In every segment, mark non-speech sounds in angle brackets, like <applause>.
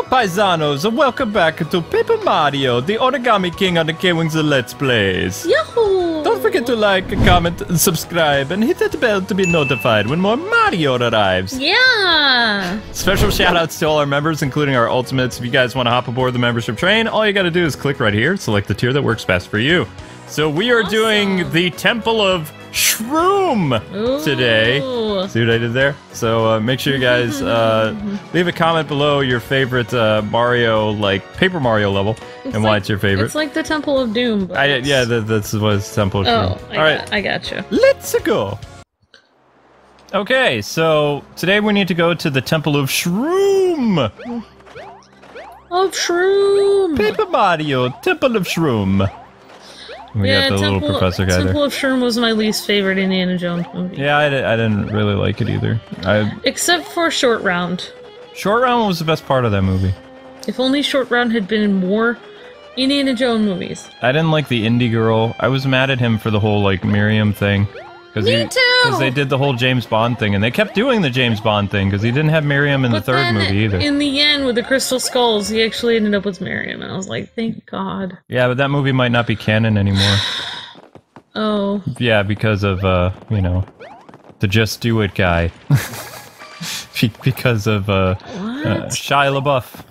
Hello, paisanos, and welcome back to Paper Mario, the Origami King on the K-Wings Let's Plays. Yahoo! Don't forget to like, comment, and subscribe, and hit that bell to be notified when more Mario arrives. Yeah! Special shout outs to all our members, including our ultimates. If you guys want to hop aboard the membership train, all you got to do is click right here, select the tier that works best for you. So we are doing the Temple of Shroom today. See what I did there? So uh, make sure you guys <laughs> uh, leave a comment below your favorite uh, Mario, like Paper Mario level, and why like- it's your favorite. It's like the Temple of Doom. I, yeah, that, that's what it's Temple of Oh, Shroom. I, All right, got, I got you. let's go. Okay, so today we need to go to the Temple of Shroom. Oh, Shroom! Paper Mario, Temple of Shroom. We yeah, got the Temple, little professor guy Temple there. of Shroom was my least favorite Indiana Jones movie. Yeah, I, I didn't really like it either. I, Except for Short Round. Short Round was the best part of that movie. If only Short Round had been in more Indiana Jones movies. I didn't like the indie girl. I was mad at him for the whole like Marion thing. Cause Me he, too! Because they did the whole James Bond thing, and they kept doing the James Bond thing because he didn't have Marion in But the third movie either. in the end, with the Crystal Skulls, he actually ended up with Marion, and I was like, thank God. yeah, but that movie might not be canon anymore. <sighs> Oh, yeah, because of uh, you know, the Just Do It guy. <laughs> Because of uh, uh, Shia LaBeouf.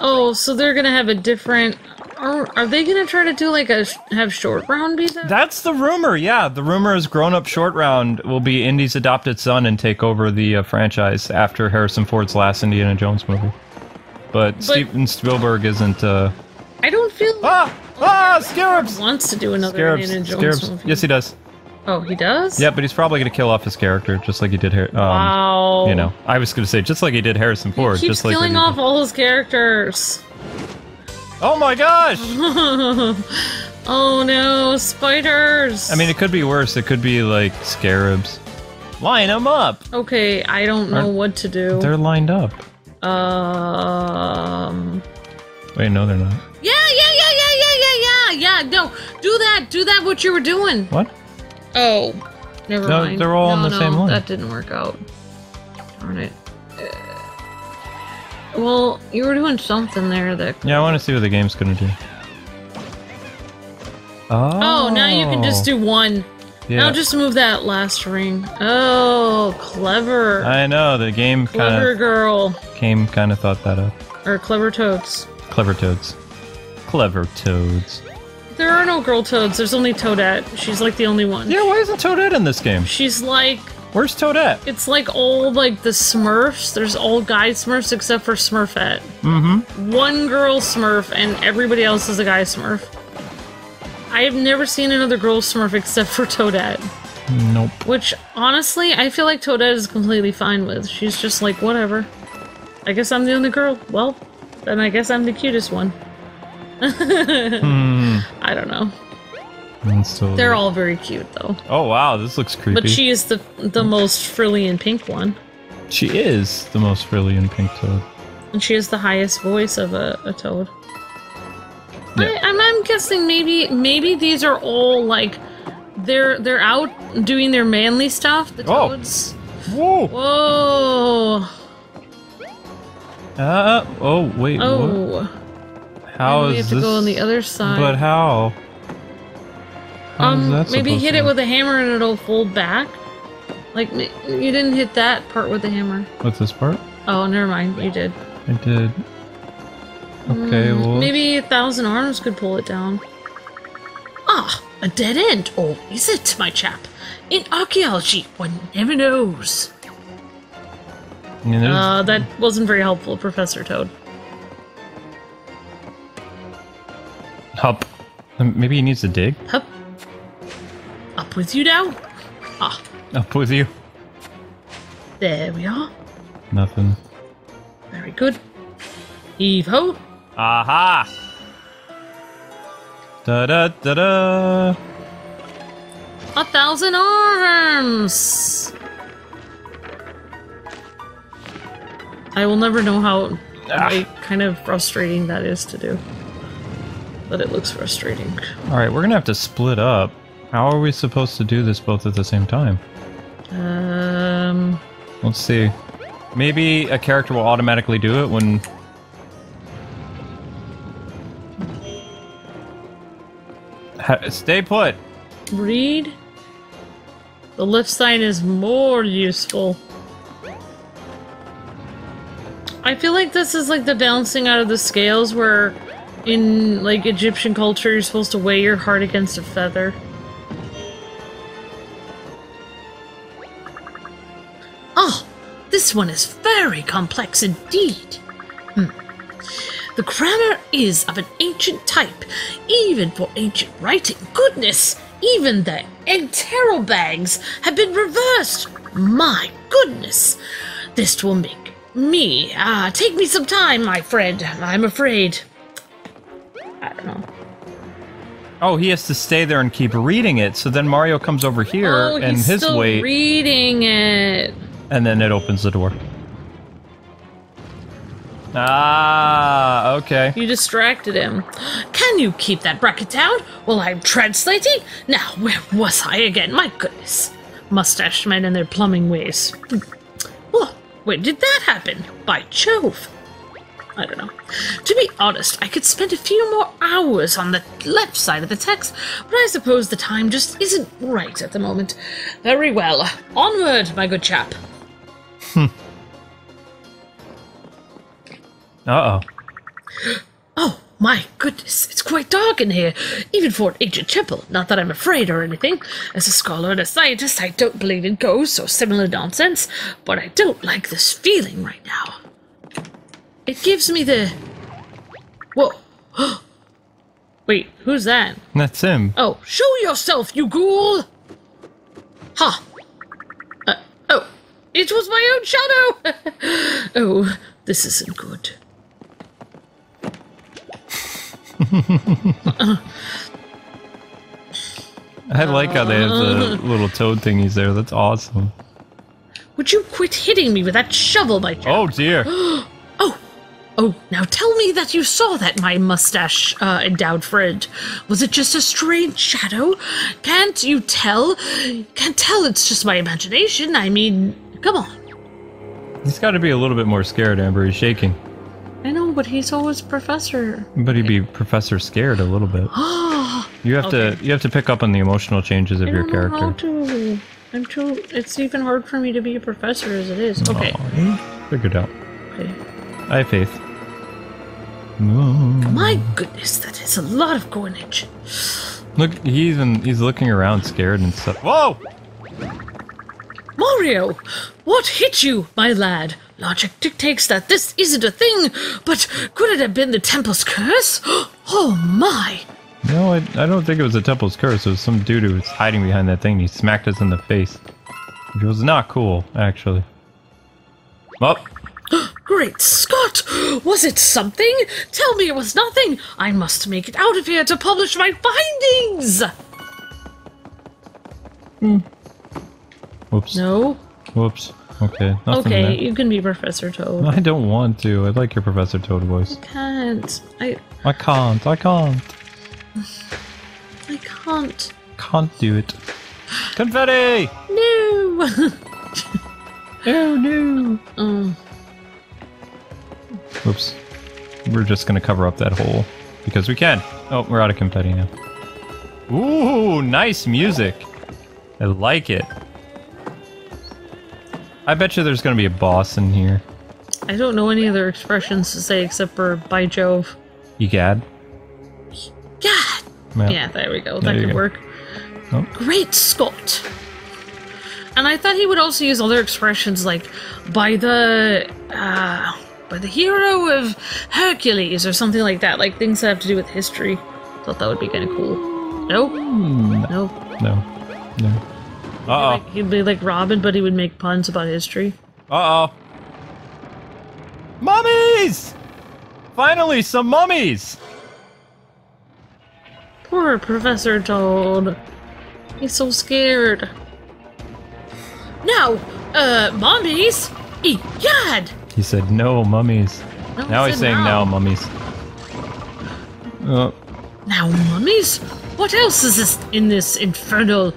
oh, so they're gonna have a different. Are, are they gonna try to do like a have Short Round be that? That's the rumor. Yeah, the rumor is grown up short round will be Indy's adopted son and take over the uh, franchise after Harrison Ford's last Indiana Jones movie. But, Steven Spielberg isn't. Uh... I don't feel like Ah! Ah! Scarabs! wants to do another Scarabs! Indiana Jones Scarabs! movie. Yes, he does. Oh, he does. Yeah, but he's probably gonna kill off his character just like he did. Har- Um, Wow. You know, I was gonna say just like he did Harrison Ford. He keeps just like killing off all his characters. Oh my gosh! <laughs> oh no, spiders. I mean, it could be worse. It could be like scarabs. Line them up. okay, I don't know Aren't- what to do. They're lined up. Um. Wait, no, they're not. Yeah, yeah, yeah, yeah, yeah, yeah, yeah, yeah. No, do that. Do that. What you were doing. What? Oh, never No, mind. they're all on the same line. That didn't work out. Darn it. Well, you were doing something there that. Yeah, I want to see what the game's gonna do. Oh. Oh, now you can just do oh. one. Yeah. Now just move that last ring. Oh, clever. I know the game kind clever of girl. game kind of thought that up. Or clever toads. Clever toads. Clever toads. There are no girl toads. There's only Toadette. She's like the only one. Yeah, why isn't Toadette in this game? She's like Where's Toadette? it's like all like the Smurfs. There's all guy Smurfs except for Smurfette. Mm-hmm. One girl Smurf and everybody else is a guy Smurf. I have never seen another girl Smurf except for Toadette. Nope. Which honestly, I feel like Toadette is completely fine with. She's just like whatever. I guess I'm the only girl. Well, then I guess I'm the cutest one. <laughs> Hmm. I don't know. And so- They're all very cute though. Oh wow, this looks creepy. But she is the the most frilly and pink one. She is the most frilly and pink toad. And she has the highest voice of a, a toad. Yeah. I, I'm, I'm guessing maybe maybe these are all like they're they're out doing their manly stuff. The Oh. toads. Whoa! Whoa! Uh, oh wait. What? Oh! How And we is have to this? go on the other side. But how? How um, maybe hit it with a hammer and it'll fold back. Like you didn't hit that part with the hammer. What's this part? Oh, never mind. You did. I did. Okay, Mm, well. Maybe a thousand arms could pull it down. Ah, a dead end, or is it, my chap? In archaeology, one never knows. I mean, there's- Uh, that wasn't very helpful, Professor Toad. Up. Um, Maybe he needs to dig. Up, up with you now. Ah, Up with you. there we are. Nothing. Very good. Heave ho. Aha! Da da da da. A thousand arms. I will never know how Ah. like, kind of frustrating that is to do. But it looks frustrating. All right, we're gonna have to split up. How are we supposed to do this both at the same time? Um. Let's see. Maybe a character will automatically do it when. Ha stay put. Read. The lift sign is more useful. I feel like this is like the balancing out of the scales where in like Egyptian culture you're supposed to weigh your heart against a feather. This one is very complex indeed. Hmm. The grammar is of an ancient type, even for ancient writing. Goodness, even the enterobags have been reversed. My goodness, this will make me. Ah, take me some time, my friend. I'm afraid. I don't know. Oh, he has to stay there and keep reading it. So then Mario comes over here oh, and he's his still weight, reading it. And then it opens the door. Ah, okay. You distracted him. Can you keep that bracket down while I'm translating? Now, where was I again? My goodness. Mustache men and their plumbing ways. Hmm. Oh, when did that happen? By Jove. I don't know. To be honest, I could spend a few more hours on the left side of the text, but I suppose the time just isn't right at the moment. Very well. Onward, my good chap. Uh oh. Oh, my goodness, it's quite dark in here, even for an ancient temple. Not that I'm afraid or anything. As a scholar and a scientist, I don't believe in ghosts or similar nonsense, but I don't like this feeling right now. It gives me the. Whoa. <gasps> Wait, who's that? That's him. Oh, show yourself, you ghoul! Ha! Uh, oh, it was my own shadow! <laughs> oh, this isn't good. I like how they have the little toad thingies there. That's awesome. Would you quit hitting me with that shovel, my chap? Oh dear. <gasps> Oh, oh, now tell me that you saw that, my mustache uh, endowed friend. Was it just a strange shadow? Can't you tell? Can't tell it's just my imagination. I mean, come on. He's got to be a little bit more scared, Amber. He's shaking. I know, but he's always professor. But he'd be Professor scared a little bit. <gasps> You have to you have to pick up on the emotional changes of I your don't know how character. to. I'm too. It's even hard for me to be a professor as it is. Okay. Aw, figured out. okay. I have faith. My goodness, that is a lot of coinage. Look, he's even he's looking around, scared and stuff. Whoa! Mario, what hit you, my lad? Logic dictates that this isn't a thing, but could it have been the temple's curse? <gasps> Oh my! No, I, I don't think it was the temple's curse. It was some dude who was hiding behind that thing. And he smacked us in the face. It was not cool, actually. Up. <gasps> Great Scott! Was it something? Tell me it was nothing! I must make it out of here to publish my findings! Hmm. Whoops. No? Whoops. Okay. Nothing Okay, there. you can be Professor Toad. I don't want to. I like your Professor Toad voice. I can't. I I can't. I can't. I can't. Can't do it. Confetti! No! <laughs> Oh no! oh. Whoops. We're just gonna cover up that hole. Because we can. Oh, we're out of confetti now. Ooh, nice music. I like it. I bet you there's gonna be a boss in here. I don't know any other expressions to say except for by Jove. Egad. God! Yeah. Yeah, there we go. There that could go. work. Oh. Great Scott! And I thought he would also use other expressions like by the uh, by the hero of Hercules or something like that, like things that have to do with history. Thought that would be kind of cool. Nope. Mm, Nope. no. No. Uh Like, he'd be like Robin, but he would make puns about history. oh. Uh oh. Mummies! Finally, some mummies! Poor Professor Toad. He's so scared. Now, uh, mummies! Egad! He said no mummies. No, Now he's saying no. now mummies. Oh, Now, mummies? What else is this in this infernal,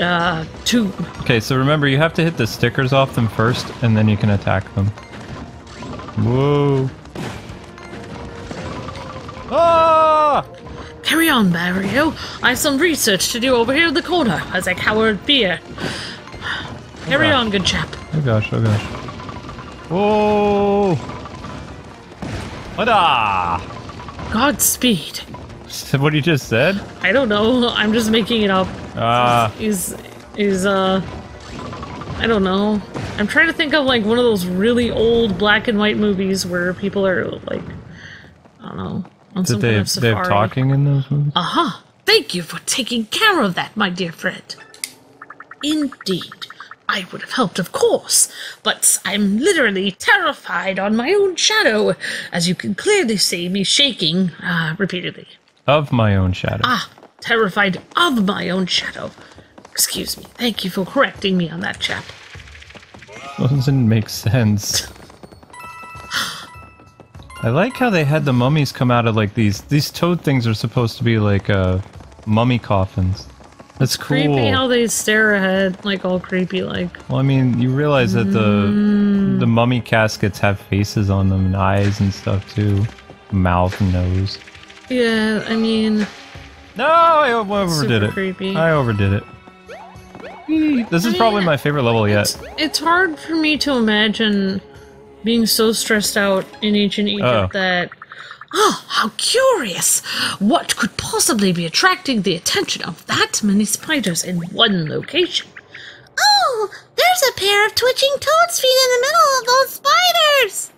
uh, tube? Okay, so remember, you have to hit the stickers off them first, and then you can attack them. Whoa. Ah! Carry on, Mario. I have some research to do over here in the corner as I cower fear. Carry Okay. on, good chap. Oh gosh, oh gosh. Whoa! What Godspeed. What you just said? I don't know. I'm just making it up. Ah, Is is uh I don't know. I'm trying to think of like one of those really old black and white movies where people are like I don't know on did some they kind have, of they safari. have talking in those movies? Aha! Uh-huh. Thank you for taking care of that, my dear friend. Indeed. I would have helped, of course, but I'm literally terrified on my own shadow, as you can clearly see me shaking uh, repeatedly. Of my own shadow. Ah, terrified of my own shadow. Excuse me. Thank you for correcting me on that, chap. Doesn't make sense. I like how they had the mummies come out of like these. These toad things are supposed to be like uh, mummy coffins. That's cool. Creepy how they stare ahead, like all creepy, like. Well, I mean, you realize that the Mm. the mummy caskets have faces on them and eyes and stuff too, mouth and nose. Yeah, I mean, No, I overdid it. creepy. I overdid it. Hmm, this is probably my favorite level yet. it's hard for me to imagine being so stressed out in ancient Egypt Oh. that. Oh, how curious! What could possibly be attracting the attention of that many spiders in one location? Oh, there's a pair of twitching toad's feet in the middle of those spiders.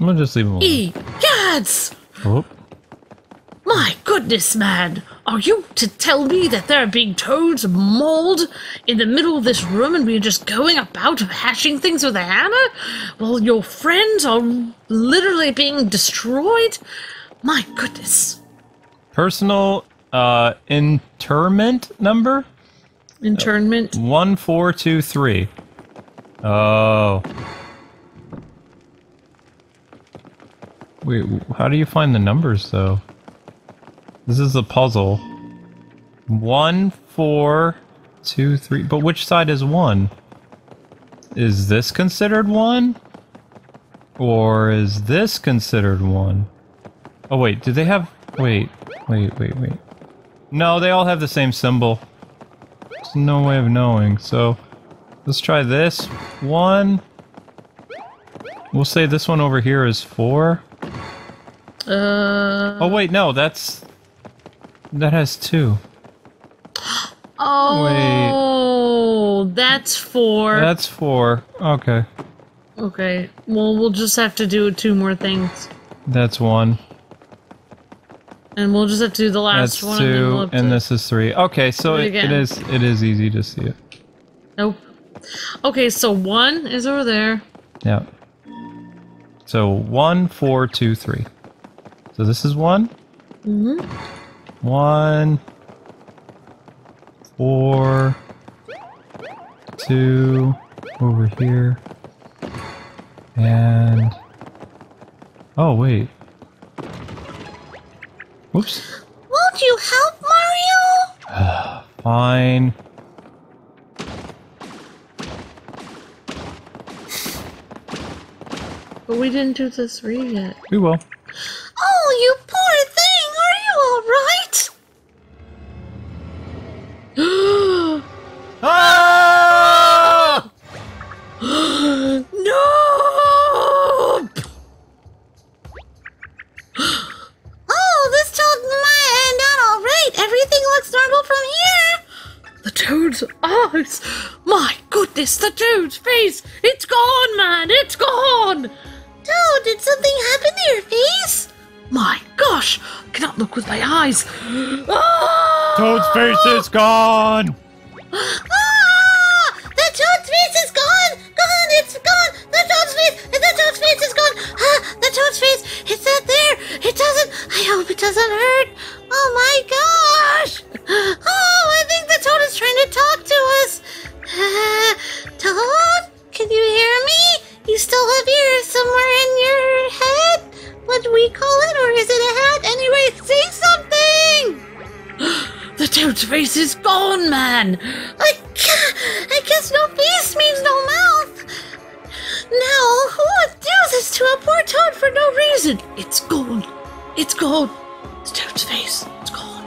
I'm gonna just leave them alone. Egads! Oh, My goodness, man! Are you to tell me that there are being toads mauled in the middle of this room and we're just going about hashing things with a hammer while your friends are literally being destroyed? My goodness. personal uh, interment number Internment? one four two three. Oh. Wait, how do you find the numbers though? This is a puzzle. One, four, two, three. But which side is one? Is this considered one? Or is this considered one? Oh wait, do they have wait, wait, wait, wait. No, they all have the same symbol. There's no way of knowing, so let's try this. One. We'll say this one over here is four. Uh. Oh wait, no, that's that has two. <gasps> Oh, that's four. That's four. Okay, Okay. Well, we'll just have to do two more things. that's one. And we'll just have to do the last That's one. and, then two, we'll and this is three. Okay, so it it, is it is easy to see it. Nope. Okay, so one is over there. Yeah. So one, four, two, three. So this is one. Mm-hmm. One. Four. Two. Over here. And. Oh, wait. Whoops. Won't you help, Mario? <sighs> Fine. But we didn't do the three yet. We will. Oh, you poor thing. Are you all right? <gasps> Ah! <gasps> no! <gasps> Oh, this toad might end out all right. Everything looks normal from here. The toad's eyes! My goodness, the toad's face! It's gone, man! It's gone! Toad, did something happen to your face? My gosh! I cannot look with my eyes! Ah! Toad's face is gone! Ah! The toad's face is gone! Gone! It's gone! The toad's face! The toad's face is gone! Ah! The toad's face! It's not there! It doesn't... I hope it doesn't hurt! Oh my gosh! Oh, I think the toad is trying to talk to us! Uh, toad? Can you hear me? You still have ears somewhere in your head? What do we call it? Or is it a hat? Anyway, say something! <gasps> The toad's face is gone, man! I, ca- I guess no face means no mouth. Now, who would do this to a poor toad for no reason? It's gone! It's gone! It's Toad's face. It's gone.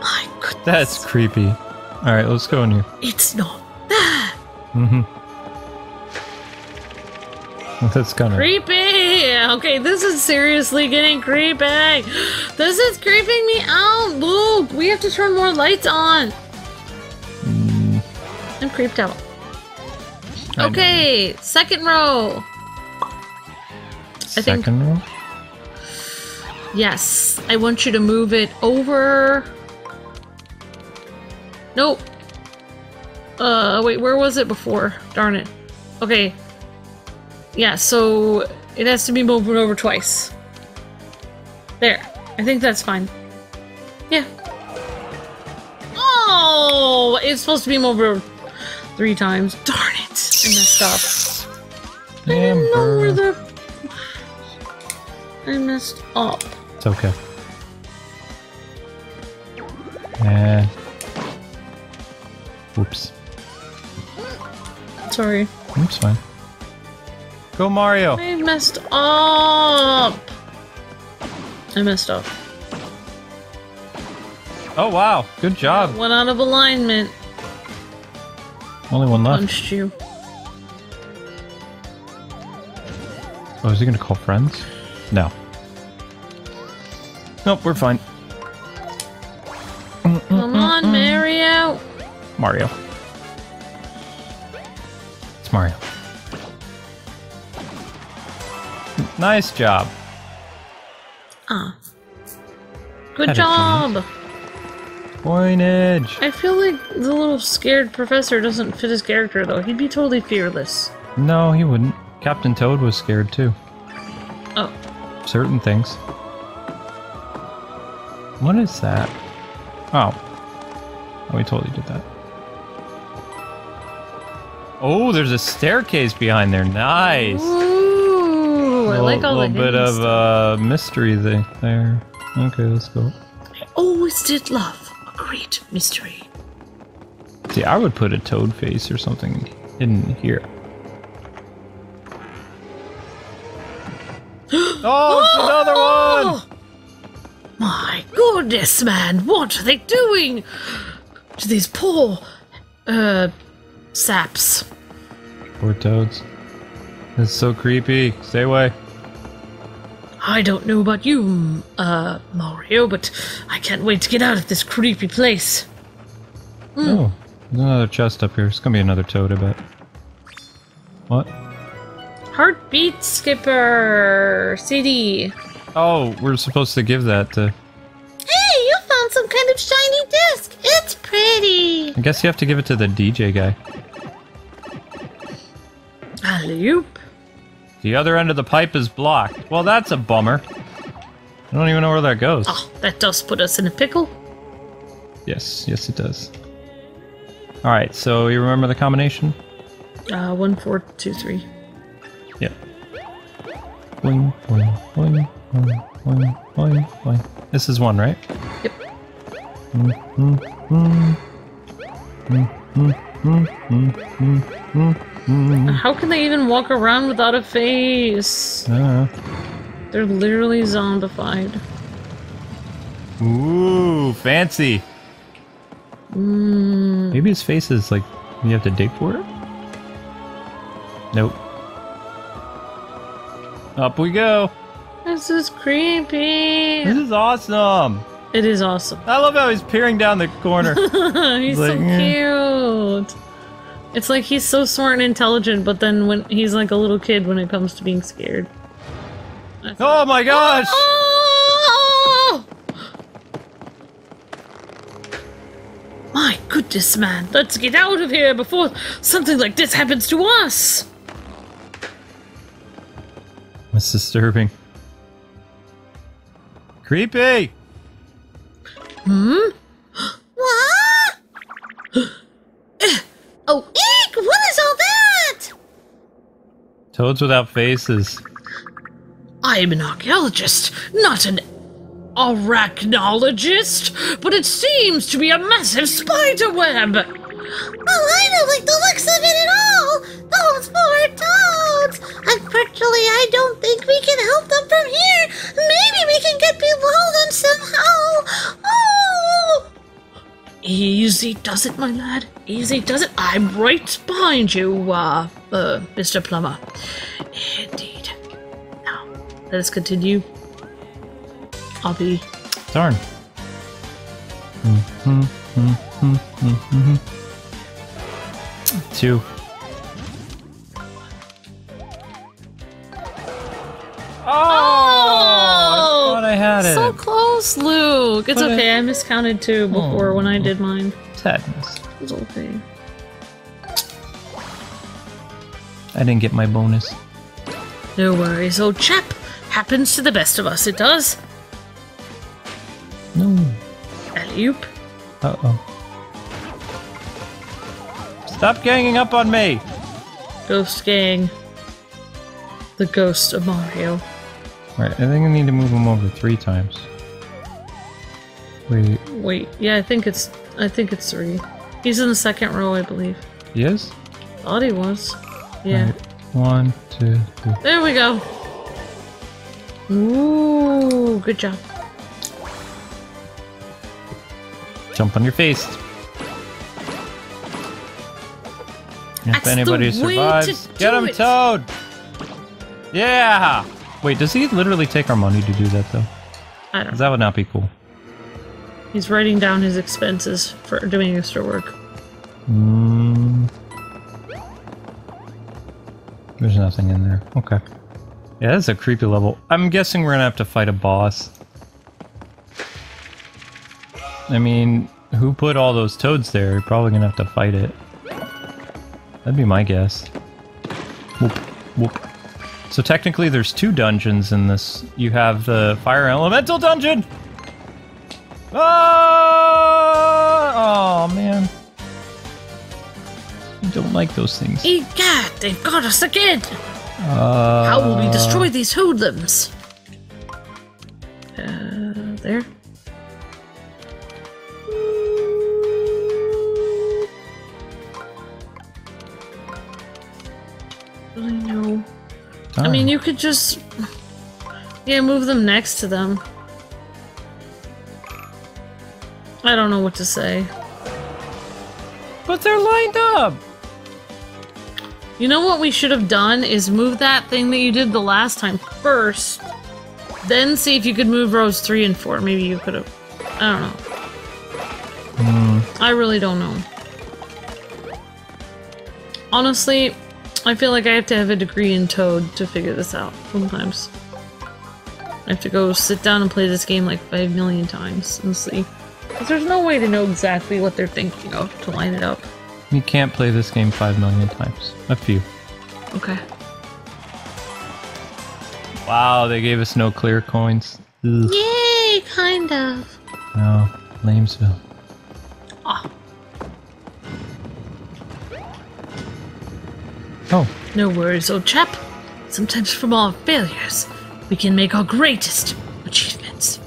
My goodness. That's creepy. All right, let's go in here. It's not there. Mm-hmm. <laughs> That's kind of Creepy. Okay, this is seriously getting creepy. This is creeping me out. Luke, we have to turn more lights on. I'm creeped out. I know. Okay, second row. I think second row. yes. I want you to move it over. Nope. Uh, wait, where was it before? Darn it. Okay. Yeah, so it has to be moved over twice. There. I think that's fine. Yeah. Oh, it's supposed to be moved over three times. Darn it. I messed up. I didn't know where the. I messed up. It's okay. And oops, Sorry. oops, fine. Go Mario. I messed up. I messed up. Oh wow, good job. Went out of alignment. Only one left. Punched you. Oh, is he gonna call friends? No. Nope, we're fine. Come on, Mario. Mario. It's Mario. Nice job. Ah. Good Had job. Coinage. I feel like the little scared professor doesn't fit his character though. He'd be totally fearless. No, he wouldn't. Captain Toad was scared too. Oh. Certain things. What is that? Oh. Oh, we totally did that. Oh, there's a staircase behind there. Nice. Ooh, I Little- like all the little bit of stuff. uh, mystery thing there. Okay, let's go. I always did love a great mystery. See, I would put a toad face or something in here. <gasps> oh, it's another one! <gasps> My goodness, man, what are they doing to these poor, uh, saps? Poor toads. It's so creepy. Stay away. I don't know about you, uh, Mario, but I can't wait to get out of this creepy place. Oh, there's another chest up here. It's gonna be another toad, I bet. What? Heartbeat Skipper CD. Oh, we're supposed to give that to. Hey, you found some kind of shiny disc. It's pretty. I guess you have to give it to the DJ guy. Alley-oop. The other end of the pipe is blocked. Well, that's a bummer. I don't even know where that goes. Oh, that does put us in a pickle. Yes, yes, it does. All right, so you remember the combination? Uh, one, four, two, three. Yeah. Boing, boing, boing, boing, boing, boing, boing. This is one, right? Yep. Mm-hmm, mm-hmm, mm-hmm, How can they even walk around without a face? Uh, They're literally zombified. ooh, fancy. Maybe his face is like you have to dig for it. Nope. Up we go. This is creepy. This is awesome. It is awesome. I love how he's peering down the corner. <laughs> he's so Like, eh. It's like he's so smart and intelligent, but then when he's like a little kid when it comes to being scared. oh my gosh! Oh! My goodness, man. Let's get out of here before something like this happens to us. That's disturbing. Creepy. What? oh, eek! What is all that? Toads without faces. I am an archaeologist, not an arachnologist, but it seems to be a massive spider web. Oh, I don't like the looks of it at all. Those poor toads. Unfortunately, I don't think we can help them from here. Maybe we can get below the Easy does it, my lad. Easy does it. I'm right behind you, uh, uh, Mr. Plumber. Indeed. Now, let us continue. I'll be. Darn. Two. Oh! I thought I had it. So close, Luke. It's But okay. I miscounted two before when I did mine. Sadness. It's okay. I didn't get my bonus. No worries, old chap. Happens to the best of us, it does. No. Alley-oop. Uh oh. Stop ganging up on me! Ghost gang. The ghost of Mario. Right, I think I need to move him over three times. Wait, Wait, yeah, I think it's I think it's three. He's in the second row, I believe. he is? Thought he was. Yeah. Right, One, two, three. There we go. Ooh, good job. Jump on your face. If That's the anybody way to survives, get him, it. Toad! Yeah! Wait, does he literally take our money to do that, though? I don't know. that would not be cool. He's writing down his expenses for doing extra work. Mm. There's nothing in there. Okay. Yeah, that's a creepy level. I'm guessing we're gonna have to fight a boss. I mean, who put all those toads there? You're probably gonna have to fight it. That'd be my guess. Whoop, whoop. So technically there's two dungeons in this. You have the fire elemental dungeon! Ah! Oh man. I don't like those things. Egad, they've got us again! Uh, How will we destroy these hoodlums? Uh, there. I know. I mean, ah. you could just. Yeah, move them next to them. I don't know what to say. But they're lined up! You know what we should have done is move that thing that you did the last time first, then see if you could move rows three and four. Maybe you could have. I don't know. Hmm. I really don't know. Honestly, I feel like I have to have a degree in Toad to figure this out sometimes. I have to go sit down and play this game like five million times and see. Because there's no way to know exactly what they're thinking of to line it up. You can't play this game five million times. A few. Okay. Wow, they gave us no clear coins. Ugh. Yay, kind of. No, Lamesville. Oh, No worries, old chap. Sometimes from our failures, we can make our greatest achievements.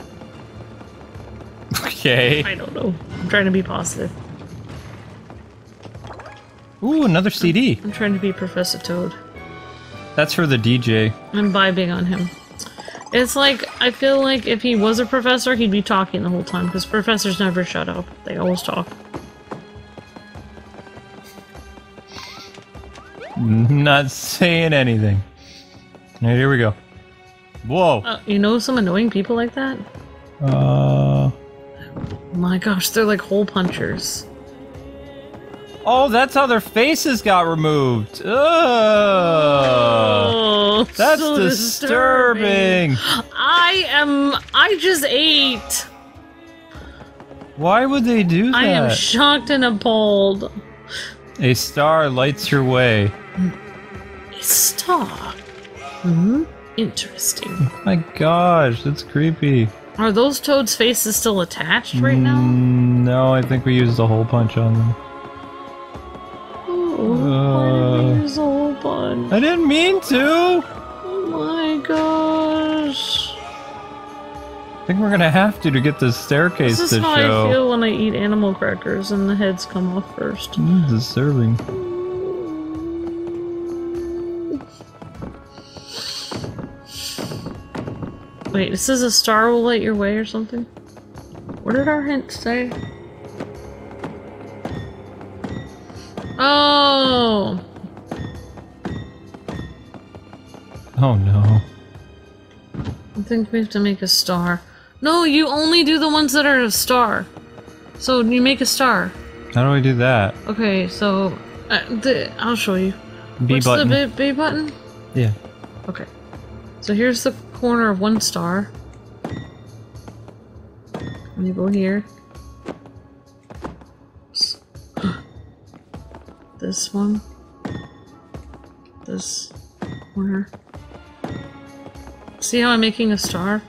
okay. I don't know. I'm trying to be positive. Ooh, another CD. I'm trying to be Professor Toad. That's for the DJ. I'm vibing on him. It's like, I feel like if he was a professor, he'd be talking the whole time, because professors never shut up. They always talk. Not saying anything. Alright, here we go. Whoa. Uh, you know some annoying people like that? Uh. My gosh, they're like hole punchers. Oh, that's how their faces got removed. Ugh. Oh, That's so disturbing. I am. I just ate. Why would they do that? I am shocked and appalled. A star lights your way. A star. Hmm. Interesting. My gosh, that's creepy. Are those toads' faces still attached right now? Mm, no, I think we used a hole punch on them. Oh, did Uh. we use a whole bunch? I didn't mean to. Oh my gosh. I think we're gonna have to to get this staircase This to is how show. I feel when I eat animal crackers and the heads come off first. Mm, disturbing. Wait, this is a star will light your way or something? What did our hint say? Oh. Oh no. I think we have to make a star. No, you only do the ones that are a star. So you make a star. How do I do that? Okay, so uh, the, I'll show you. B What's button. the B, B button? yeah. Okay. So here's the corner of one star. And you go here. <gasps> This one. This corner. See how I'm making a star?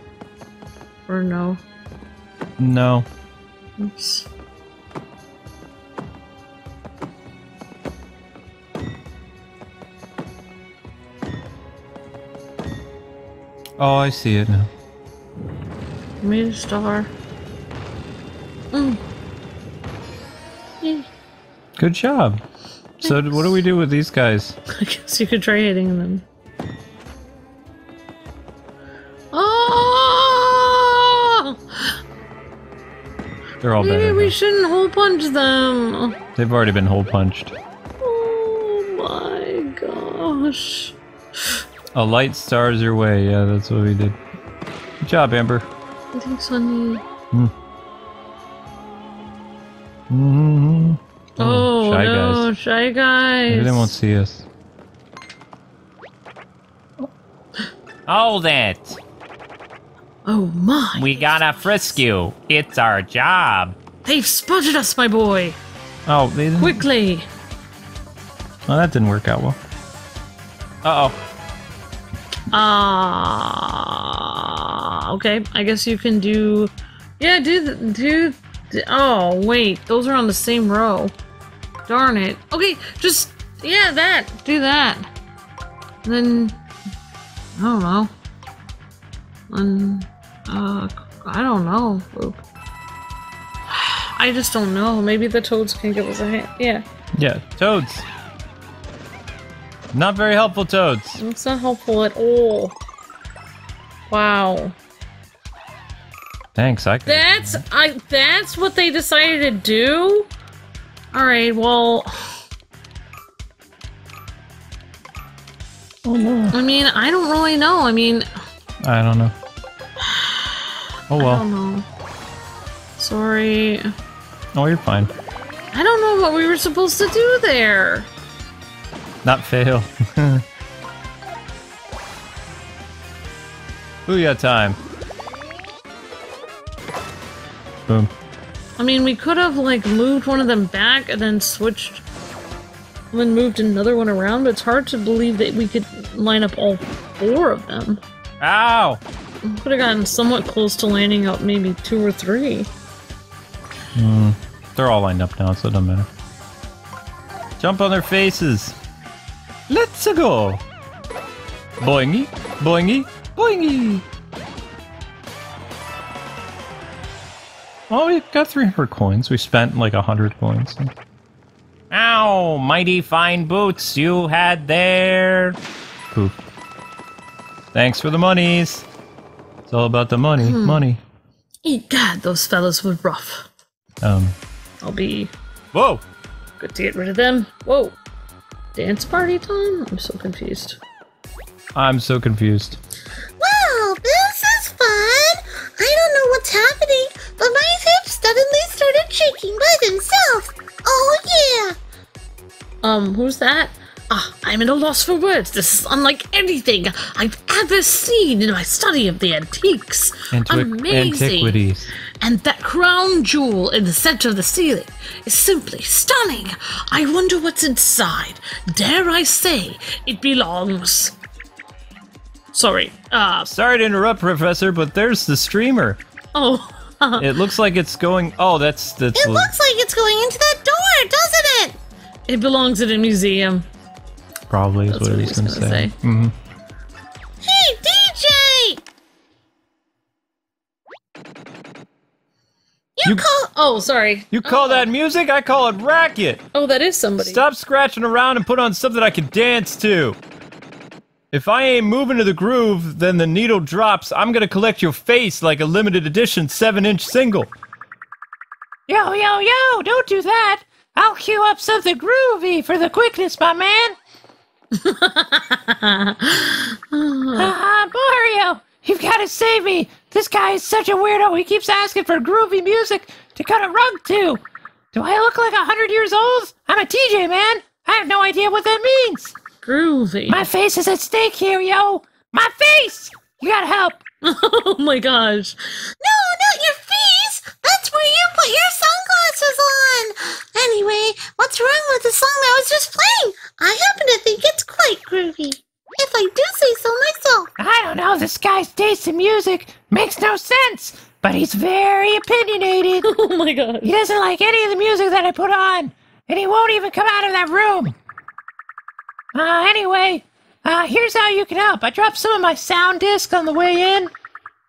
Or no? No. Oops. Oh, I see it now. Made a star. Mm. Yay. Good job. So what do we do with these guys? <laughs> I guess you could try hitting them. They're all Maybe better. we now. shouldn't hole punch them. They've already been hole punched. Oh my gosh. A light stars your way. Yeah, that's what we did. Good job, Amber. Thanks, honey. Mm-hmm. Oh, shy no, guys. shy guys. Maybe they won't see us. Hold it! Oh my. We gotta frisk you. It's our job. They've spotted us, my boy. Oh, they didn't. Quickly. Oh, that didn't work out well. Uh oh. Ah. okay, I guess you can do. Yeah, do the, do. Oh wait, those are on the same row. Darn it. Okay, just yeah, that. Do that. And then I don't know. And uh, I don't know. Luke. I just don't know. Maybe the toads can give us a hand. Yeah, Yeah, toads. Not very helpful, toads. it's not helpful at all. Wow. Thanks, I. Could. That's I. That's what they decided to do. All right. Well, Oh no. I mean, I don't really know. I mean, I don't know. Oh I well. don't know. Sorry. Oh, you're fine. I don't know what we were supposed to do there. Not fail. <laughs> Booyah time. Boom. I mean, we could have like moved one of them back and then switched, and then moved another one around. But it's hard to believe that we could line up all four of them. Ow! Could have gotten somewhat close to landing up maybe two or three. Hmm. They're all lined up now, so it doesn't matter. Jump on their faces. Let's go. Boingy, boingy, boingy. Oh, we got 300 coins. We spent like 100 coins. Ow! Mighty fine boots you had there. Poof. Thanks for the monies. It's all about the money. Money. Egad, those fellows were rough. Um. I'll be Whoa! good to get rid of them. Whoa. Dance party time? I'm so confused. I'm so confused. Wow, this is fun! I don't know what's happening, but my hips suddenly started shaking by themselves. Oh yeah! Um, who's that? Ah, I'm at a loss for words. This is unlike anything I've ever seen in my study of the antiques. Antiqu- Amazing. Antiquities. And that crown jewel in the center of the ceiling is simply stunning. I wonder what's inside. Dare I say it belongs. Sorry. Uh, Sorry to interrupt, Professor, but there's the streamer. oh. <laughs> It looks like it's going. Oh, that's that's. It looks like it's going into that door, doesn't it? It belongs in a museum. probably is That's what what he's he's gonna, gonna say. say. hmm You, You- call. Oh, sorry. You call that music? I call it racket. Oh, that is somebody. Stop scratching around and put on something I can dance to. If I ain't moving to the groove, then the needle drops. I'm gonna collect your face like a limited edition 7 inch single. Yo, yo, yo! Don't do that! I'll cue up something groovy for the quickness, my man. <laughs> Ah, Mario, you've got to save me. This guy is such a weirdo. He keeps asking for groovy music to cut a rug to. Do I look like a hundred years old? I'm a DJ, man. I have no idea what that means. Groovy. My face is at stake here, yo. My face. You gotta help. <laughs> oh my gosh. No, not your face! That's where you put your sunglasses on! Anyway, what's wrong with the song that was just playing? I happen to think it's quite groovy. If I do say so myself. I don't know. This guy's taste in music makes no sense. But he's very opinionated. <laughs> Oh my god. He doesn't like any of the music that I put on, and he won't even come out of that room. Uh, anyway, uh, here's how you can help. I dropped some of my sound discs on the way in.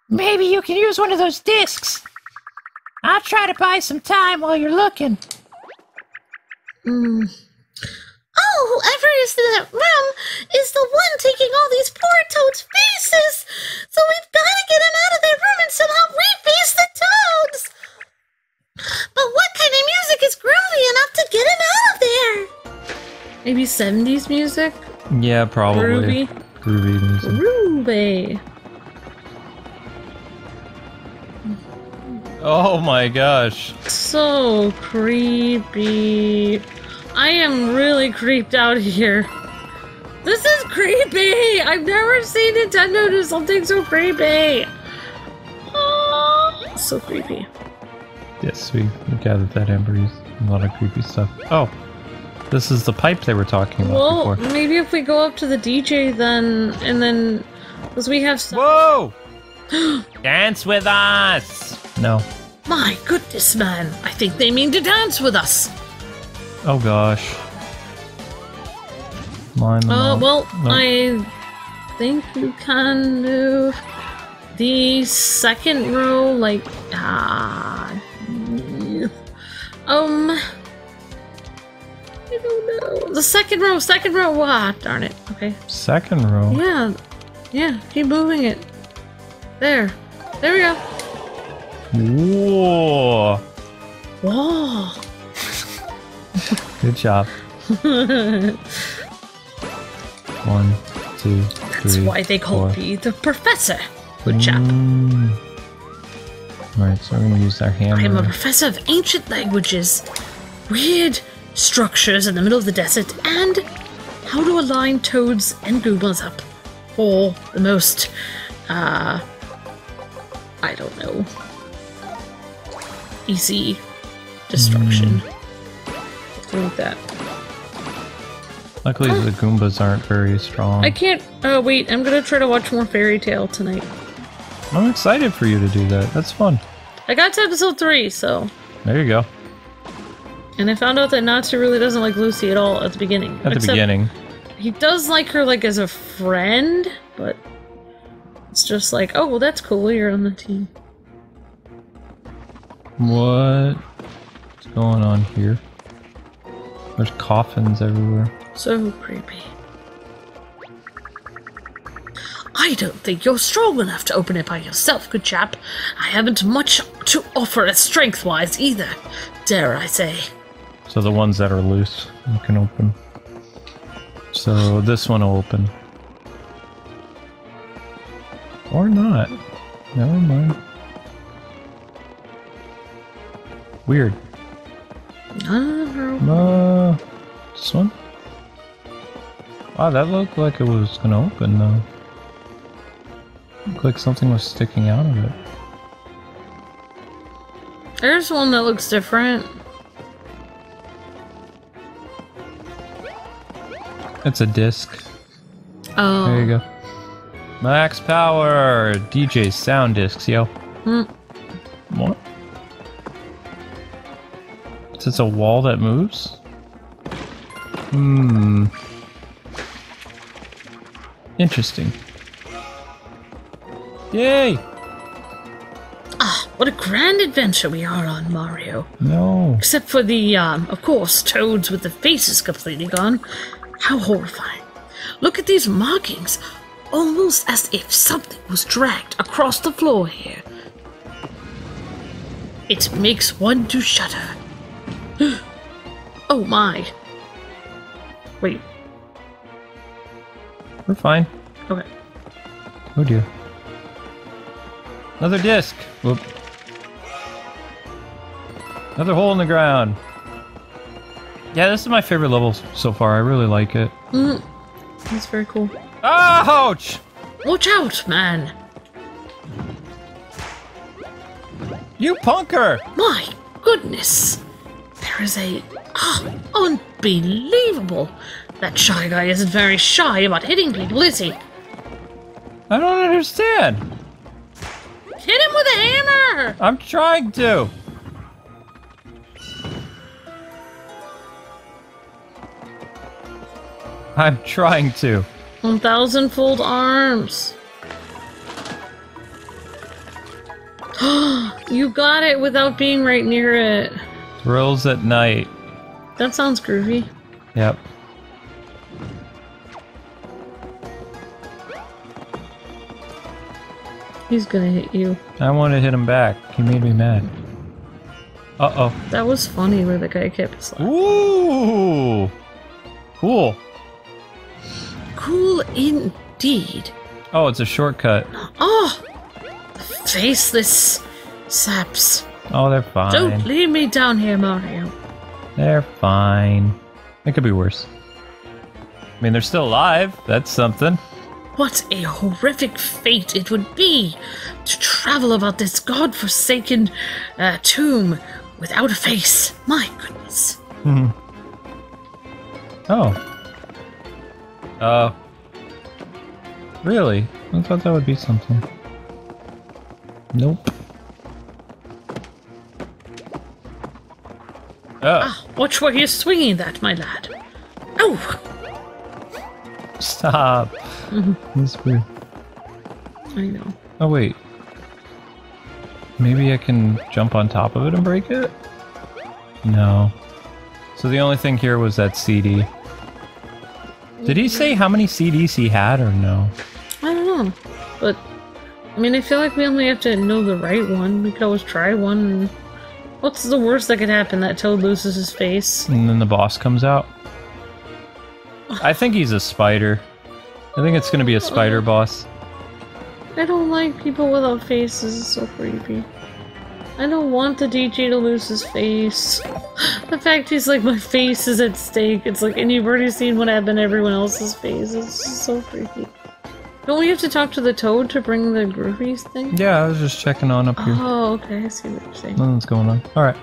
Maybe you can use one of those discs. I'll try to buy some time while you're looking. Whoever is in that room is the one taking all these poor toads' faces! So we've gotta get him out of that room and somehow reface the toads! But what kind of music is groovy enough to get him out of there? Maybe 70s music? Yeah, probably. Groovy. Groovy music. Groovy. Oh my gosh. So creepy. I am really creeped out here. This is creepy! I've never seen Nintendo do something so creepy! Oh, so creepy. Yes, we, we gathered that Amber's a lot of creepy stuff. Oh, this is the pipe they were talking about Well, before. maybe if we go up to the DJ then, and then, because we have some. Whoa! <gasps> Dance with us! No. My goodness, man! I think they mean to dance with us. Oh gosh. Mine. Uh, well, No. I think you can move the second row, like, ah, um, I don't know. The second row, second row. Ah, darn it. Okay. Second row. Yeah, yeah. Keep moving it. There. There we go. Whoa! Whoa. Good job. One, two, That's why they call me the professor. Good job. Mm. Alright, so we're gonna use our hammer. I am a professor of ancient languages, weird structures in the middle of the desert, and how to align toads and goombas up for the most, uh, I don't know, easy destruction. Something that. Luckily, the Goombas aren't very strong. I can't. Oh wait, I'm gonna try to watch more Fairy Tail tonight. I'm excited for you to do that. That's fun. I got to episode three, so There you go. and I found out that Natsu really doesn't like Lucy at all at the beginning. At the beginning. He does like her like as a friend, but it's just like, oh well, that's cool. You're on the team. What's going on here? There's coffins everywhere. So creepy. I don't think you're strong enough to open it by yourself, good chap. I haven't much to offer as strength-wise either, dare I say. So the ones that are loose, you can open. So this one will open. Or not. Never mind. Weird. Uh, this one? Wow, that looked like it was gonna open though. Looked like something was sticking out of it. there's one that looks different. It's a disc. Oh, There you go. Max power! DJ sound discs, yo. Hmm. What? Is this a wall that moves? Hmm. Interesting. Yay! Ah, what a grand adventure we are on, Mario. No. Except for the, um, of course, toads with the faces completely gone. How horrifying. Look at these markings. Almost as if something was dragged across the floor here. It makes one to shudder. <gasps> Oh my. Wait. We're fine. Okay. Oh dear. Another disc. Whoop. Another hole in the ground. Yeah, this is my favorite level so far. I really like it. Mm. That's very cool. Ouch! Watch out, man. You punker! My goodness. There is a. Ah, unbelievable. That shy guy isn't very shy about hitting people, is he? I don't understand. Hit him with a hammer! I'm trying to. I'm trying to. One thousand fold arms. <gasps> you got it without being right near it. Thrills at night. That sounds groovy. Yep. He's gonna hit you. I want to hit him back. He made me mad. Uh oh. That was funny where the guy kept slapping. Ooh. Cool. Cool indeed. Oh, it's a shortcut. Oh! Faceless saps. Oh, they're fine. Don't leave me down here, Mario. They're fine. It could be worse. I mean, they're still alive. That's something. What a horrific fate it would be to travel about this god-forsaken uh, tomb without a face. My goodness. Hmm. Oh. Uh. Really? I thought that would be something. Nope. Ah, watch where you're swinging that, my lad. Oh, stop. Weird. I know. Oh, wait. Maybe I can jump on top of it and break it? No. So the only thing here was that CD. Did he say how many CDs he had or no? I don't know, but I mean, I feel like we only have to know the right one. We could always try one. What's the worst that could happen? That Toad loses his face. And then the boss comes out. I think he's a spider. I think it's gonna be a spider oh. boss. I don't like people without faces. It's so creepy. I don't want the DJ to lose his face. <gasps> The fact he's like, my face is at stake. It's like, and you've already seen what happened to everyone else's face. It's so creepy. Don't we have to talk to the toad to bring the groovies thing? Yeah, I was just checking on up here. Oh, okay. I see what you're saying. Nothing's going on. Alright.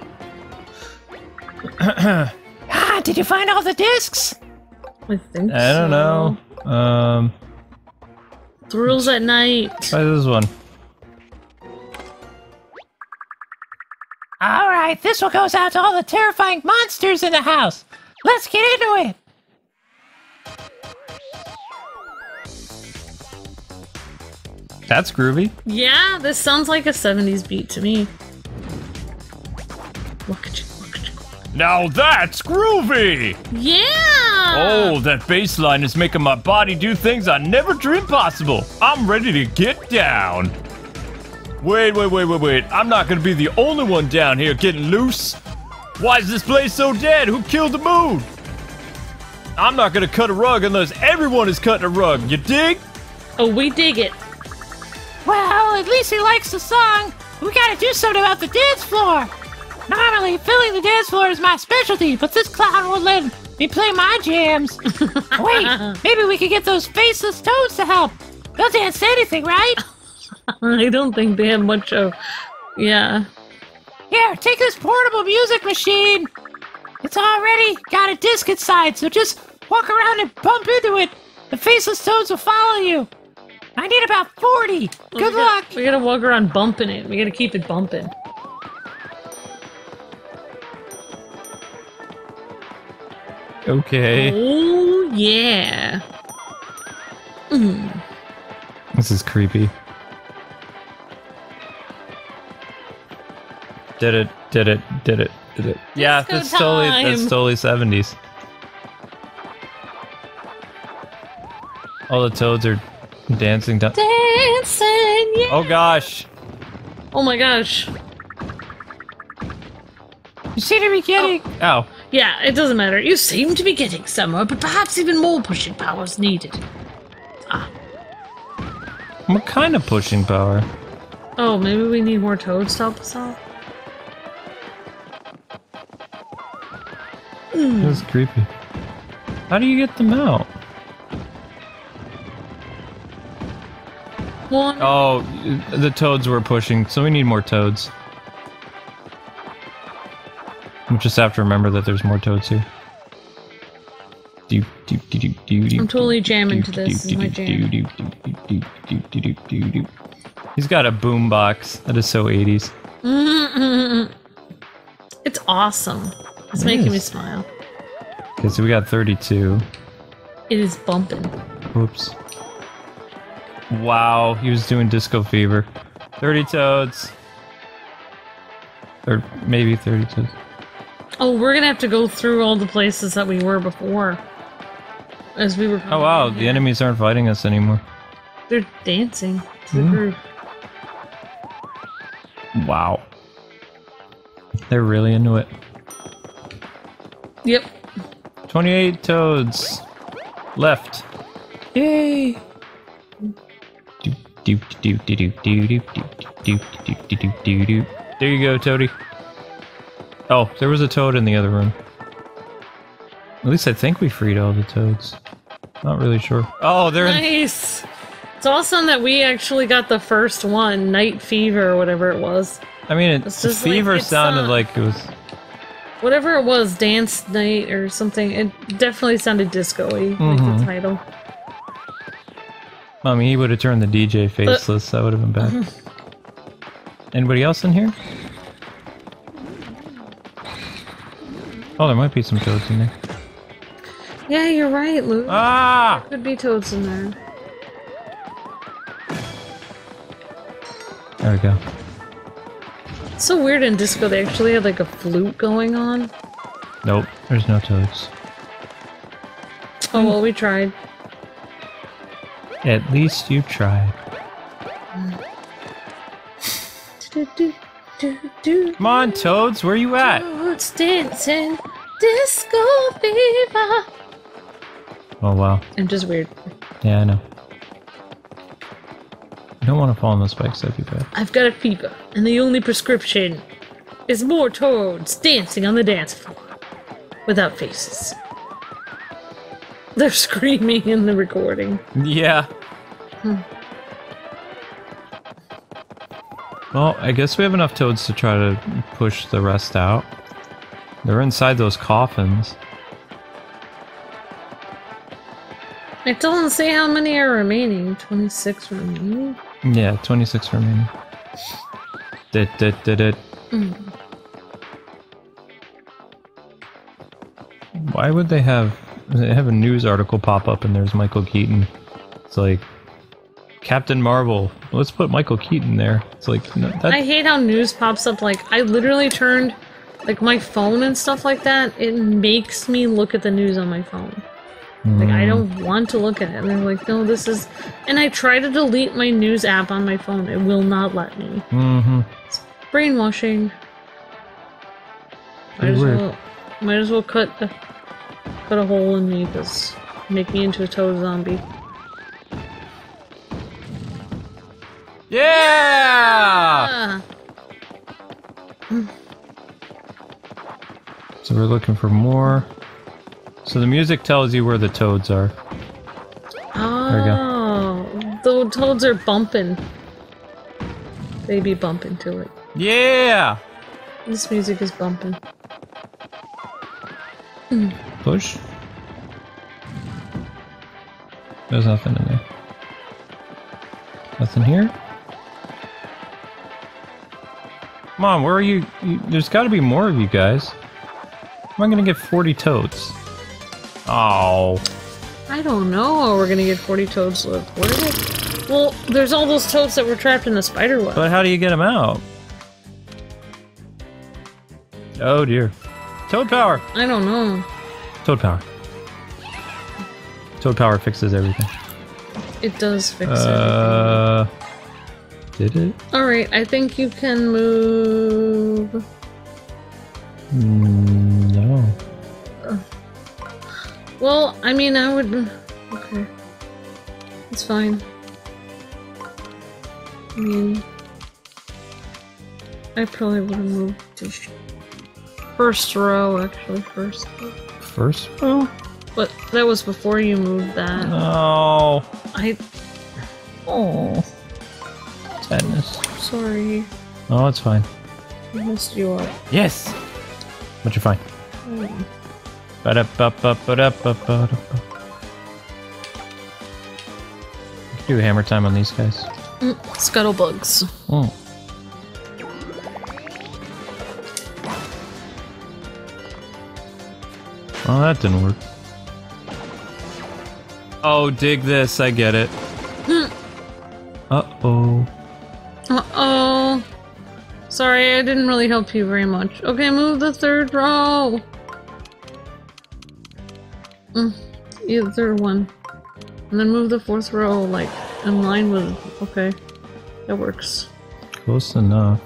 <clears throat> Ah, did you find all the discs? I think I don't know. Um, Thrills at night. try this one. All right, this one goes out to all the terrifying monsters in the house. Let's get into it. That's groovy. Yeah, this sounds like a 70s beat to me. Look at you, look at you. Now that's groovy! Yeah! Oh, that bass line is making my body do things I never dreamed possible. I'm ready to get down. Wait, wait, wait, wait, wait. I'm not gonna be the only one down here getting loose. Why is this place so dead? Who killed the mood? I'm not gonna cut a rug unless everyone is cutting a rug. You dig? Oh, we dig it. Well, at least he likes the song. We gotta do something about the dance floor. Normally, filling the dance floor is my specialty, but this clown won't let me play my jams. <laughs> Wait, maybe we could get those faceless toads to help. They'll dance to anything, right? <laughs> I don't think they have much of. Yeah. Here, take this portable music machine. It's already got a disc inside, so just walk around and bump into it. The faceless toads will follow you. I need about 40. Good we gotta- luck. we gotta walk around bumping it. We gotta keep it bumping. Okay. Oh, yeah. Mm. This is creepy. Did it, did it, did it, did it. Yeah, Disco that's totally that's totally 70s. All the toads are dancing down. Dancing, yeah. Oh gosh. Oh my gosh. You seem to be getting. Oh. Ow. Yeah, it doesn't matter. You seem to be getting somewhere, but perhaps even more pushing power is needed. Ah. What kind of pushing power? Oh, maybe we need more toads to help us out? That's creepy. How do you get them out? One. Oh, the toads were pushing, so we need more toads. We just have to remember that there's more toads here. Do, do, do, I'm totally jamming to this. My jam. He's got a boombox. That is so 80s. It's awesome. It's It making me smile. Okay, so we got 32. It is bumping. Whoops. Wow, he was doing Disco Fever. 30 toads. Or maybe 30 toads. Oh, we're gonna have to go through all the places that we were before. As we were. Oh wow, the enemies aren't fighting us anymore. They're dancing to the Hmm. groove. Wow. They're really into it. Yep. 28 toads. Left. Yay! Doop, doop, doop, doop, doop, doop, doop, doop, doop, doop, doop, doop, doop. There you go, Toady. Oh, there was a toad in the other room. At least I think we freed all the toads. Not really sure. Oh, they're. Nice. It's awesome that we actually got the first one, Night Fever or whatever it was. I mean, it, It's just like- fever it's, sounded uh, like it was. Whatever it was, Dance Night or something. It definitely sounded disco-y, like Mhm. the title. I mean, he would have turned the DJ faceless. That would have been bad. <laughs> Anybody else in here? Oh, there might be some toads in there. Yeah, you're right, Luke. Ah! Could be toads in there. There we go. It's so weird in disco. They actually had like a flute going on. Nope, there's no toads. Oh well, we tried. At least you tried. Come on, toads, where you at? Toads dancing, disco fever. Oh wow. I'm just weird. Yeah, I know. I don't want to fall on those spikes. That'd be bad. I've got a fever, and the only prescription is more toads dancing on the dance floor without faces. <laughs> They're screaming in the recording. Yeah. Well, I guess we have enough toads to try to push the rest out. They're inside those coffins. It doesn't say how many are remaining. 26 remaining? Yeah, 26 remaining. Dit, dit, dit, dit. Mm. Why would they have they have a news article pop up and there's Michael Keaton? It's like Captain Marvel. Let's put Michael Keaton there. It's like no, that, I hate how news pops up. Like, I literally turned, like, my phone and stuff like that. It makes me look at the news on my phone. Like, I don't want to look at it. And they're like, no, this is. And I try to delete my news app on my phone. It will not let me. hmm Brainwashing. Might as well, might as well cut a, cut a hole in me because make me into a toad zombie. Yeah! Ah, So we're looking for more. So the music tells you where the toads are. oh, the toads are bumping. They be bumping to it. Yeah! This music is bumping. Hmm. Push. There's nothing in there. Nothing here? Mom, where are you? you there's got to be more of you guys. How am I going to get 40 toads? Oh. I don't know how we're gonna get 40 toads live. Where did? Well, there's all those toads that were trapped in the spider web. But how do you get them out? Oh dear. Toad power! I don't know. Toad power. Toad power fixes everything. It does fix. Uh. Did it? All right, I think you can move. Mm, no. Well, I mean, I would. Okay. It's fine. I mean, I probably would have moved to first row, actually, first. First row? But that was before you moved that. No. I. Oh. Sadness. Sorry. Oh, it's fine. I messed you up. Yes. But you're fine. Ba-da-ba-ba-ba-da-ba-ba-da-ba. Do hammer time on these guys. Mm, Scuttlebugs. Oh. Oh, that didn't work. Oh, dig this. I get it. Uh-oh. Uh oh. Sorry, I didn't really help you very much. Okay, move the third row. Mm, yeah, the third one. And then move the fourth row, like, in line with. Okay. That works. Close enough.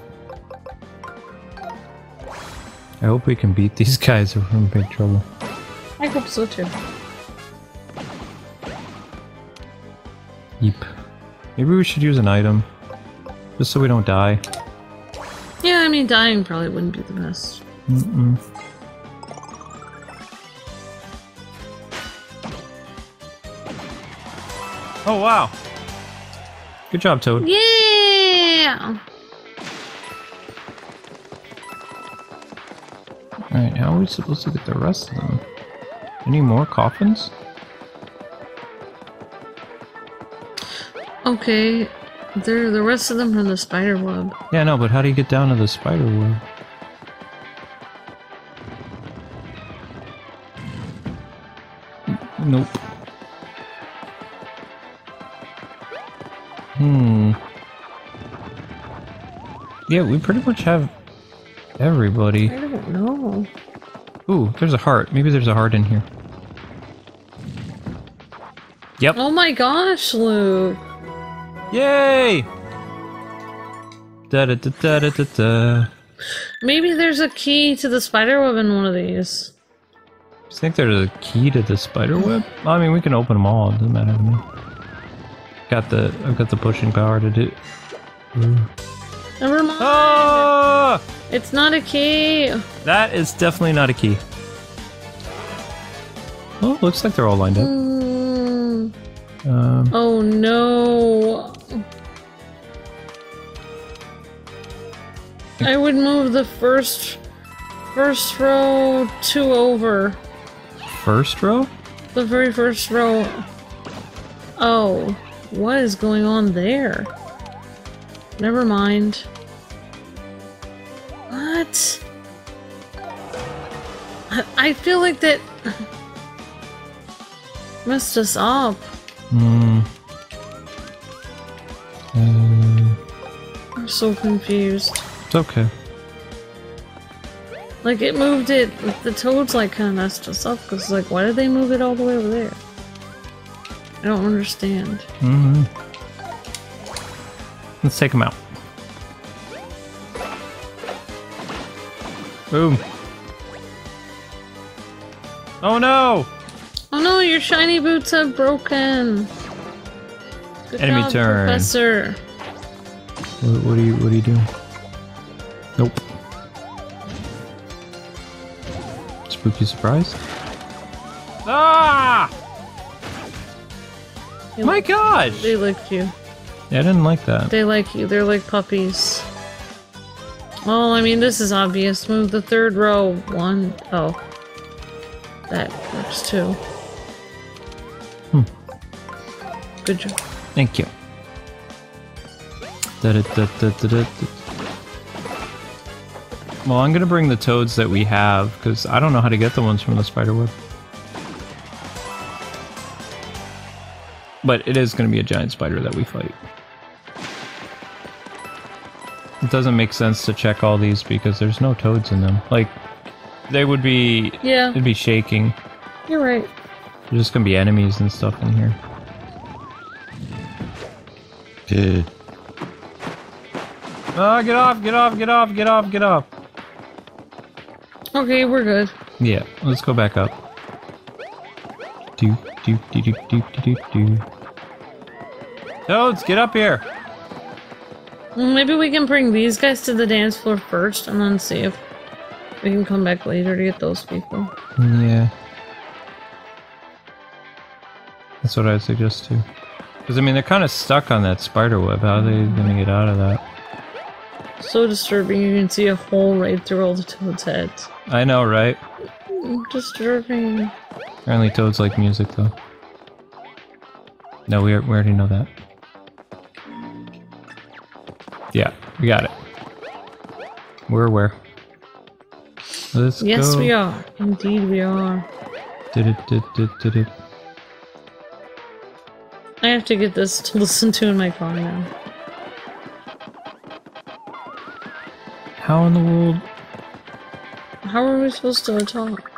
I hope we can beat these <laughs> guys or we're in big trouble. I hope so too. Yeep. Maybe we should use an item. Just so we don't die. Yeah, I mean, dying probably wouldn't be the best. Mm-mm. Oh, wow. Good job, Toad. Yeah! Alright, how are we supposed to get the rest of them? Any more coffins? Okay. They're, the rest of them are the spider web. Yeah, no, but how do you get down to the spider web? Nope. Hmm. Yeah, we pretty much have everybody. I don't know. Ooh, there's a heart. Maybe there's a heart in here. Yep. Oh my gosh, Luke. Yay! Da da da da da da da. Maybe there's a key to the spider web in one of these. I think there's a key to the spider web. I mean, we can open them all. It doesn't matter to me. Got the I've got the pushing power to do. Never mind. Ah! It's not a key. That is definitely not a key. Oh, looks like they're all lined up. Mm. Um, Oh no. I would move the first first row two over. first row. The very first row. Oh, what is going on there? Never mind. What? I, I feel like that <laughs> messed us up. Hmm. Um, I'm so confused. it's okay. Like it moved it. The toads like kind of messed us up because like why did they move it all the way over there? I don't understand. Mm-hmm. Let's take them out. Boom. Oh no! No, your shiny boots have broken. Good Enemy job, turn. Professor. What, what are you? What are you doing? Nope. Spooky surprise. Ah! They My like- gosh! They licked you. Yeah, I didn't like that. They like you. They're like puppies. Well, I mean, this is obvious. Move the third row. One. Oh. That works too. Good job. Thank you. Da-da-da-da-da-da. Well, I'm gonna bring the toads that we have because I don't know how to get the ones from the spider web. But it is gonna be a giant spider that we fight. It doesn't make sense to check all these because there's no toads in them. Like, they would be. Yeah, It'd be shaking. you're right. There's just gonna be enemies and stuff in here. Ah, get off, get off, get off, get off, get off. Okay, we're good. Yeah, let's go back up. Do, do, do, do, do, do, do. Toads, get up here. Maybe we can bring these guys to the dance floor first and then see if we can come back later to get those people. Yeah. That's what I suggest too. Because, I mean, they're kind of stuck on that spider web. How are they going to get out of that? So disturbing, you can see a hole right through all the toads' heads. I know, right? Disturbing. Apparently toads like music, though. No, we, we already know that. Yeah, we got it. We're aware. Let's Yes, go. we are. Indeed, we are. Did it, did, did, did it. I have to get this to listen to in my car now. How in the world? How are we supposed to talk?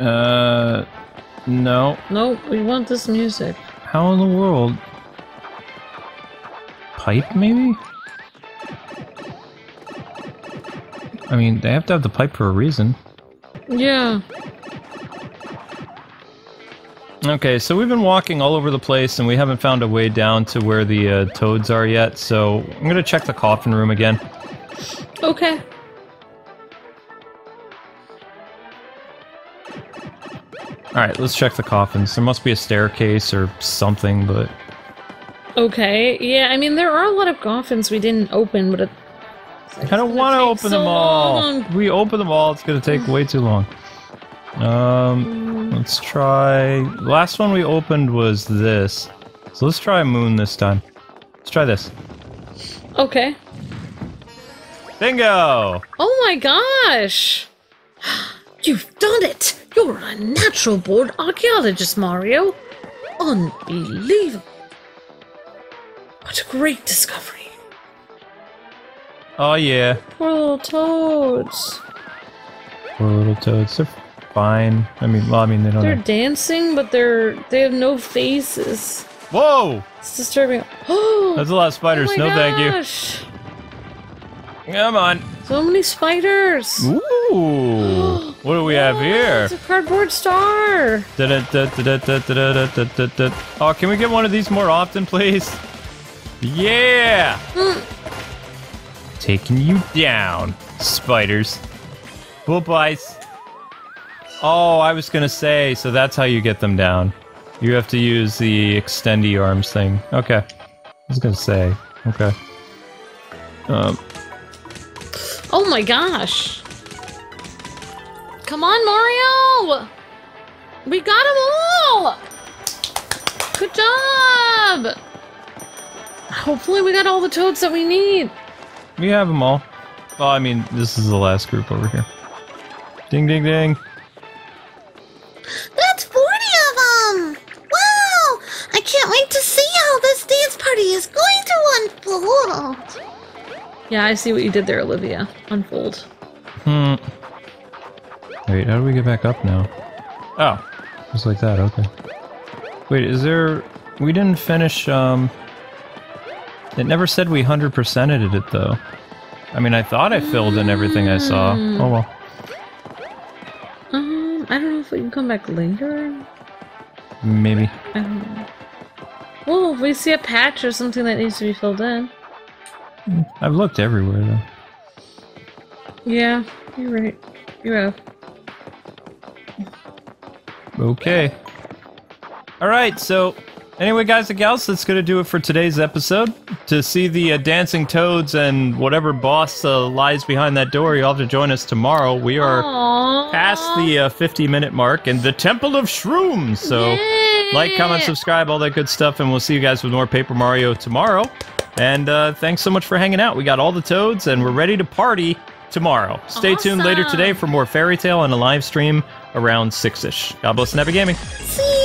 Uh, no. Nope, we want this music. How in the world? Pipe, maybe? I mean, they have to have the pipe for a reason. Yeah. Okay, so we've been walking all over the place and we haven't found a way down to where the uh, toads are yet, so I'm gonna check the coffin room again. Okay. Alright, let's check the coffins. There must be a staircase or something, but. Okay. Yeah, I mean, there are a lot of coffins we didn't open, but it. I don't want to open them all. If we open them all, it's gonna take way too long. Um, let's try. Last one we opened was this, so let's try moon this time. Let's try this. Okay. Bingo! Oh my gosh! <gasps> You've done it! You're a natural born archaeologist, Mario! Unbelievable! What a great discovery! Oh yeah, Poor little toads. poor little toads. They're fine. I mean, well, I mean, they don't. They're have... dancing, but they're they have no faces. Whoa! It's disturbing. <gasps> That's a lot of spiders. Oh no, gosh. thank you. Come on. So many spiders. Ooh. <gasps> what do we have oh, here? It's a cardboard star. Oh, can we get one of these more often, please? Yeah. Mm. Taking you down, spiders. Bye-bye. Oh, I was gonna say, so that's how you get them down. You have to use the extendy arms thing. Okay. I was gonna say. Okay. Um, Oh my gosh. Come on, Mario! We got them all! Good job! Hopefully we got all the toads that we need. we have them all. Well, I mean, this is the last group over here. Ding, ding, ding. To. Yeah, I see what you did there, Olivia. Unfold. Hmm. Wait, how do we get back up now? Oh, just like that, okay. Wait, is there... We didn't finish, um... It never said we 100%ed it, though. I mean, I thought I filled in everything I saw. Oh, well. Um, I don't know if we can come back later. Maybe. I don't know. If we see a patch or something that needs to be filled in. I've looked everywhere, though. Yeah, you're right. You have. Okay. Alright, so... Anyway, guys and gals, that's gonna do it for today's episode. To see the uh, dancing toads and whatever boss uh, lies behind that door, you'll have to join us tomorrow. We are... Aww. past the uh, 50 minute mark and the Temple of Shrooms. So, like, comment, subscribe, all that good stuff, and we'll see you guys with more Paper Mario tomorrow. And uh, thanks so much for hanging out. We got all the toads, and we're ready to party tomorrow. Stay tuned later today for more Fairy Tail and a live stream around 6 ish. God bless and happy gaming. See